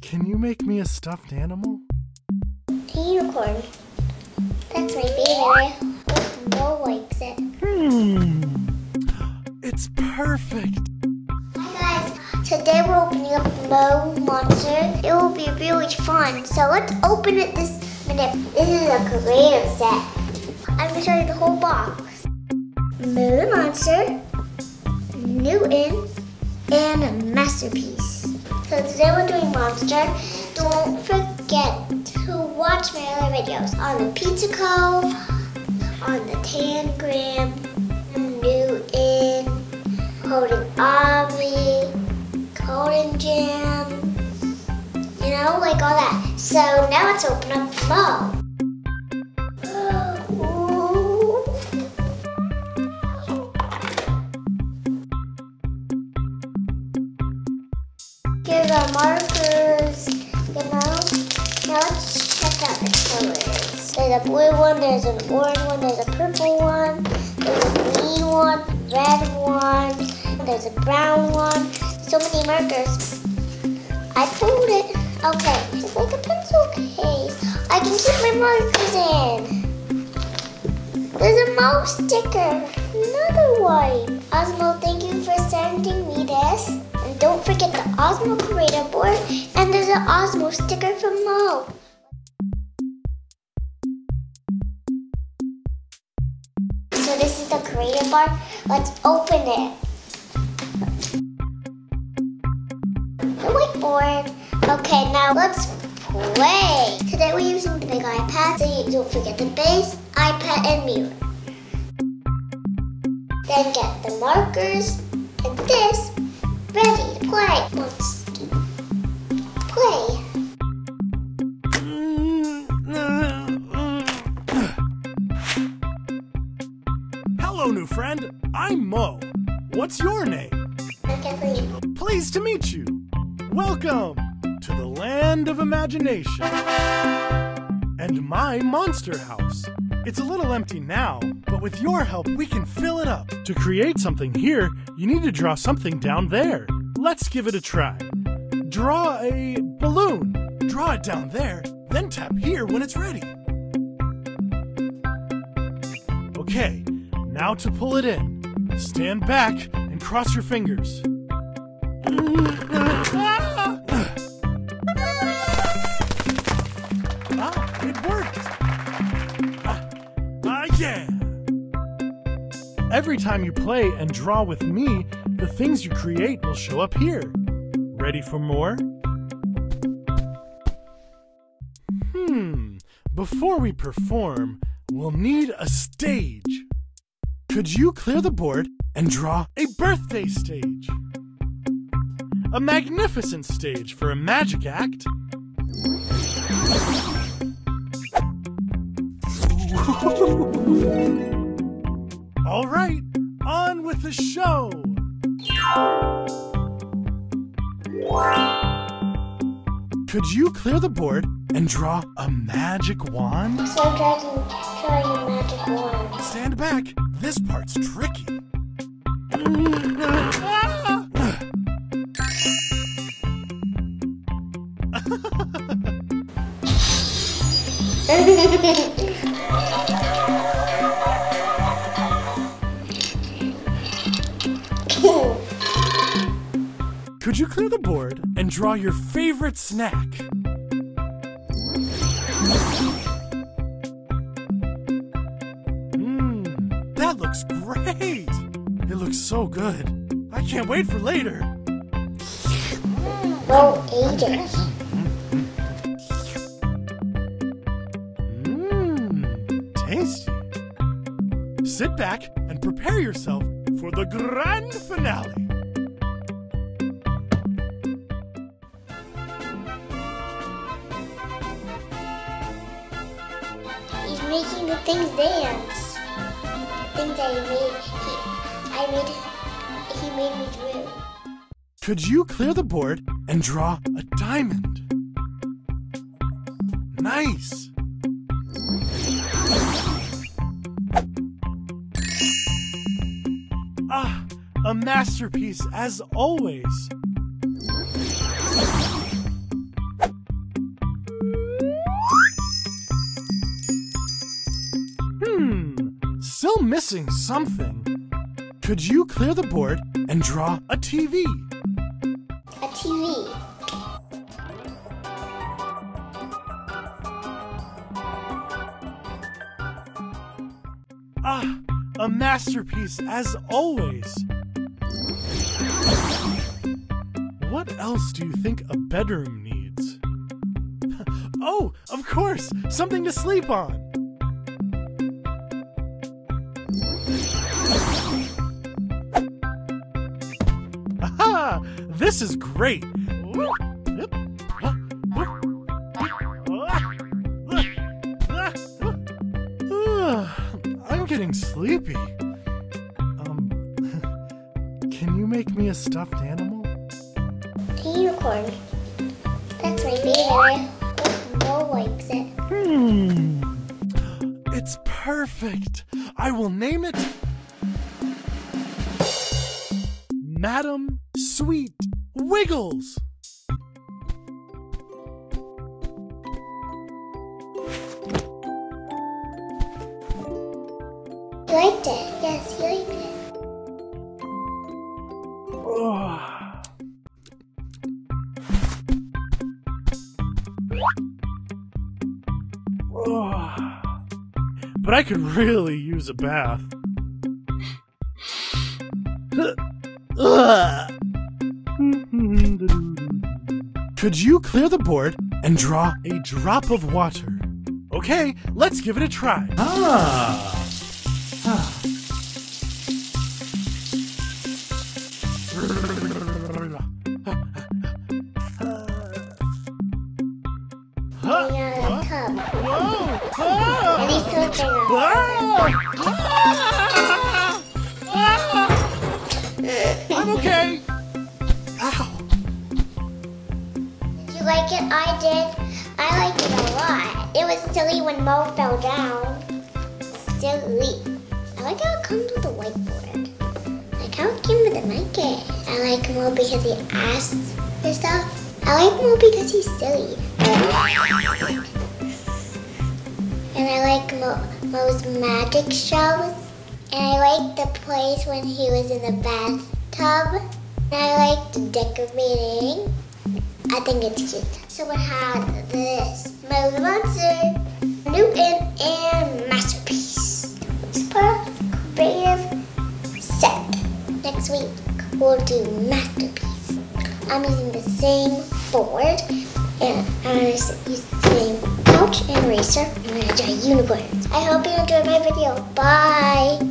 Can you make me a stuffed animal? A unicorn. That's my favorite. Hope Mo likes it. Hmm. It's perfect. Hi guys, today we're opening up Mo Monster. It will be really fun. So let's open it this minute. This is a creative set. I'm gonna show you the whole box. Mo the Monster, Newton, and a Masterpiece. So today we're doing Monster. Don't forget to watch my other videos on the Pizza Co., on the Tangram, Newton, Coding Awbie, Coding Jam, you know, like all that. So now let's open up the Here's There's a blue one, there's an orange one, there's a purple one, there's a green one, red one, there's a brown one. So many markers. I pulled it. Okay, it's like a pencil case. I can keep my markers in. There's a mouse sticker. Another one. Osmo, thank you for sending me this. And don't forget the Osmo Creator board. And there's an Osmo sticker from Mo. The creative bar. Let's open it. Whiteboard. Okay, now let's play. Today we're using the big iPad, so you don't forget the base, iPad, and mirror. Then get the markers and this ready to play. Let's friend. I'm Mo. What's your name? I'm Cathleen. Pleased to meet you. Welcome to the land of imagination and my monster house. It's a little empty now, but with your help, we can fill it up. To create something here, you need to draw something down there. Let's give it a try. Draw a balloon. Draw it down there, then tap here when it's ready. Now to pull it in. Stand back and cross your fingers. Ah, it worked! Ah, ah, yeah! Every time you play and draw with me, the things you create will show up here. Ready for more? Hmm, before we perform, we'll need a stage. Could you clear the board and draw a birthday stage? A magnificent stage for a magic act. All right, on with the show. Could you clear the board and draw a magic wand? So I'm trying, trying a magic wand. Stand back. This part's tricky. Could you clear the board and draw your favorite snack? Mmm, that looks great! It looks so good. I can't wait for later. Ate it. Mmm, tasty. Sit back and prepare yourself for the grand finale. Making the things dance. Things he made. He, I made. He made me drew. Could you clear the board and draw a diamond? Nice. Ah, a masterpiece as always. Missing something. Could you clear the board and draw a TV? A TV. Ah, a masterpiece as always. What else do you think a bedroom needs? oh, of course, something to sleep on. This is great. I'm getting sleepy. Um, can you make me a stuffed animal? A unicorn. That's my favorite. Mo likes it. Hmm. It's perfect. I will name it Madam Sweet Wiggles. You liked it. Yes, you liked it. Oh. Oh. But I could really use a bath. Could you clear the board and draw a drop of water? Okay, let's give it a try. Ah. Like it? I did. I liked it a lot. It was silly when Mo fell down. Silly. I like how it comes with a whiteboard. I like how it came with a blanket. I like Mo because he asked for stuff. I like Mo because he's silly. And I like Mo, Mo's magic shows. And I like the place when he was in the bathtub. And I like the decorating. I think it's cute. So we had this Mo the Monster, Newton, and Masterpiece. Part creative set. Next week, we'll do Masterpiece. I'm using the same board, and I'm use the same couch and eraser. I'm going to draw unicorns. I hope you enjoyed my video. Bye!